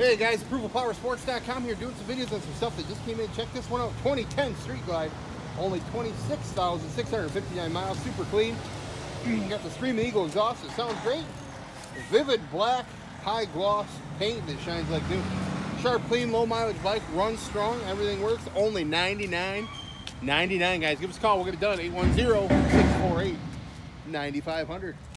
Hey guys, ApprovalPowerSports.com here doing some videos on some stuff that just came in. Check this one out. 2010 Street Glide. Only 26,659 miles. Super clean. Got the Screaming Eagle exhaust. It sounds great. Vivid black, high gloss paint that shines like new. Sharp, clean, low mileage bike. Runs strong. Everything works. Only 99 99 guys. Give us a call. We'll get it done. 810 648 9500.